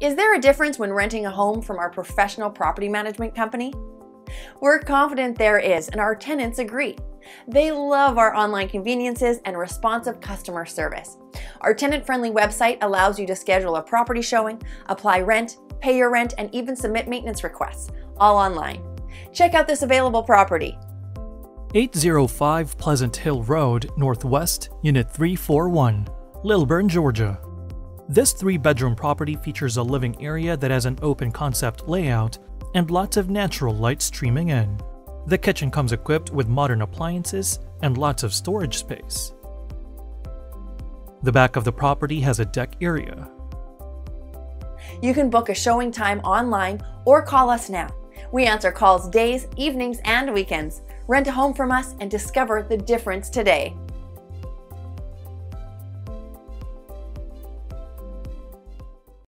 Is there a difference when renting a home from our professional property management company? We're confident there is, and our tenants agree. They love our online conveniences and responsive customer service. Our tenant friendly website allows you to schedule a property showing, apply rent, pay your rent, and even submit maintenance requests, all online. Check out this available property. 805 Pleasant Hill Road, Northwest, Unit 341, Lilburn, Georgia. This three bedroom property features a living area that has an open concept layout and lots of natural light streaming in. The kitchen comes equipped with modern appliances and lots of storage space. The back of the property has a deck area. You can book a showing time online or call us now. We answer calls days, evenings, and weekends. Rent a home from us and discover the difference today.